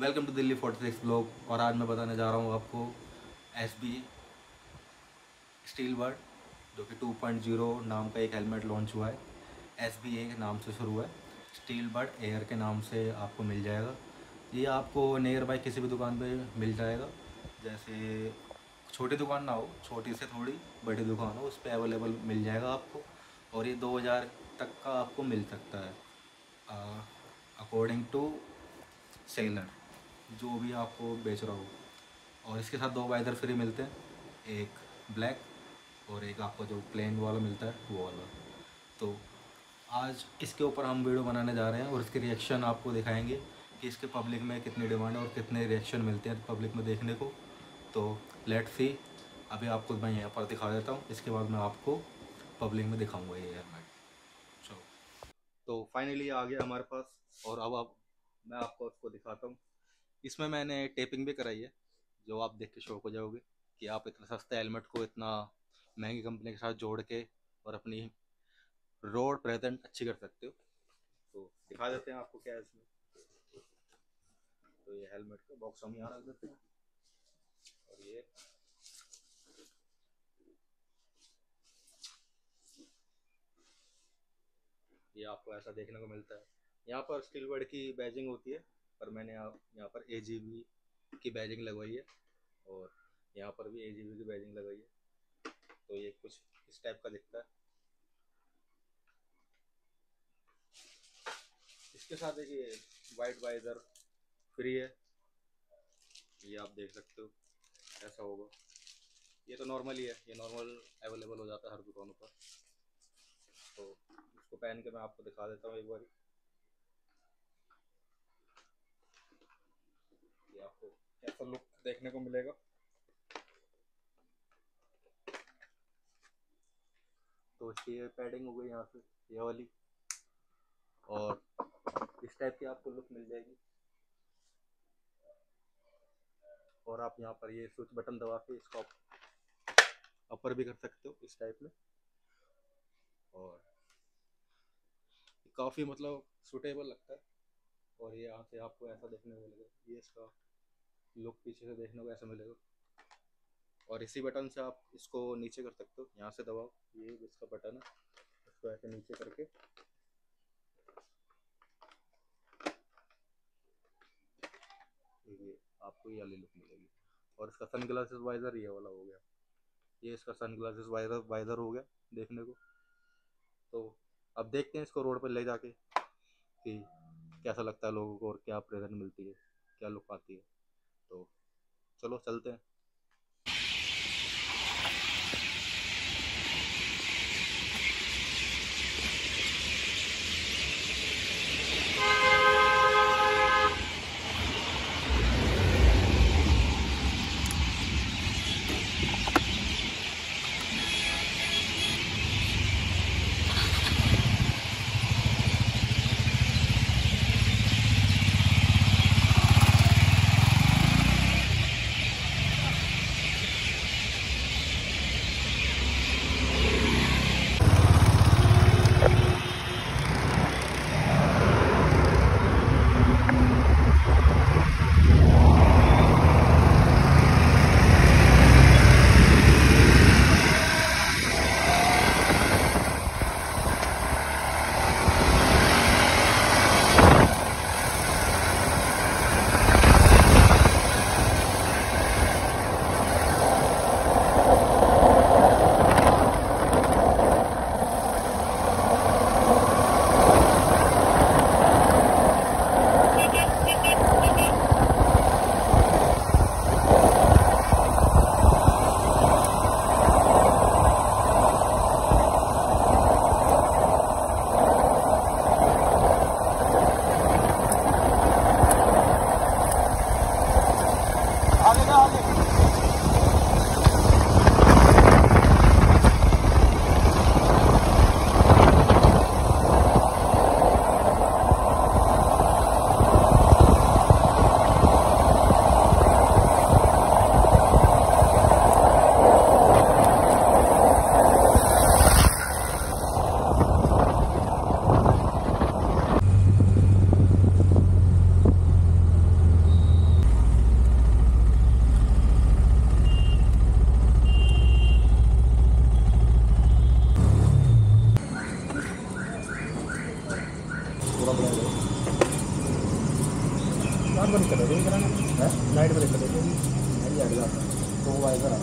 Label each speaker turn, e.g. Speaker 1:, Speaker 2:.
Speaker 1: Welcome to Delhi forty six blog. और आज मैं बताने जा रहा हूँ आपको एस बी स्टील बर्ड जो कि 2.0 नाम का एक हेलमेट लॉन्च हुआ है। एस बी ए के नाम से शुरू है। स्टील बर्ड एयर के नाम से आपको मिल जाएगा। ये आपको नियर बाई किसी भी दुकान पे मिल जाएगा। जैसे छोटी दुकान ना हो, छोटी से थोड़ी बड़ी दुकान हो, उस पर अवेलेबल मिल जाएगा आपको। और ये 2000 तक का आपको मिल सकता है। अकॉर्डिंग टू सेलर जो भी आपको बेच रहा हो। और इसके साथ दो वाइजर फ्री मिलते हैं। एक ब्लैक और एक आपको जो प्लेन वाला मिलता है, वो वाला। तो आज इसके ऊपर हम वीडियो बनाने जा रहे हैं और इसके रिएक्शन आपको दिखाएँगे कि इसके पब्लिक में कितनी डिमांड और कितने रिएक्शन मिलते हैं पब्लिक में देखने को। तो लेट सी अभी आपको मैं यहाँ पर दिखा देता हूँ। इसके बाद मैं आपको पब्लिक में दिखाऊँगा ये हेलमेट चलो। तो फाइनली आ गया हमारे पास। और अब आप मैं आपको उसको दिखाता हूँ। इसमें मैंने टेपिंग भी कराई है, जो आप देख के शौक हो जाओगे कि आप इतना सस्ते हेलमेट को इतना महँगी कंपनी के साथ जोड़ के और अपनी रोड प्रेजेंट अच्छी कर सकते हो। तो दिखा देते हैं आपको क्या है इसमें। तो ये हेलमेट का बॉक्स हम यहाँ रख देते हैं। और ये ये आपको ऐसा देखने को मिलता है। यहाँ पर स्टील वर्ड की बैजिंग होती है। पर मैंने यहाँ पर एजीबी की बैजिंग लगवाई है और यहाँ पर भी एजीबी की बैजिंग लगाई है। तो ये कुछ इस टाइप का दिखता है। इसके साथ ये वाइट वाइजर फ्री है। ये आप देख सकते हो, ऐसा होगा। ये तो नॉर्मल ही है, ये नॉर्मल अवेलेबल हो जाता है हर दुकानों पर। तो इसको पहन के मैं आपको दिखा देता हूँ एक बार। ऐसा लुक देखने को मिलेगा। तो इसकी पैडिंग हो गई यहाँ से, ये वाली। और इस टाइप की आपको लुक मिल जाएगी। और आप यहाँ पर ये स्विच बटन दबा के इसको आप अपर भी कर सकते हो इस टाइप में। और काफ़ी मतलब सुटेबल लगता है। और ये यहाँ से आपको ऐसा देखने को मिलेगा। ये इसका लुक पीछे से देखने को ऐसा मिलेगा। और इसी बटन से आप इसको नीचे कर सकते हो। यहाँ से दबाओ। ये इसका बटन है। इसको ऐसे नीचे करके। ये आपको ये वाली लुक मिलेगी। और इसका सन ग्लासेस वाइजर ये वाला हो गया। ये इसका सन ग्लासेस वाइजर वाइजर हो गया देखने को। तो अब देखते हैं इसको रोड पर ले जाके कि कैसा लगता है लोगों को और क्या प्रेजेंट मिलती है, क्या लुक आती है। तो चलो चलते हैं।
Speaker 2: लाइट बंद कर दो नहीं आएगा तो वाइपर आ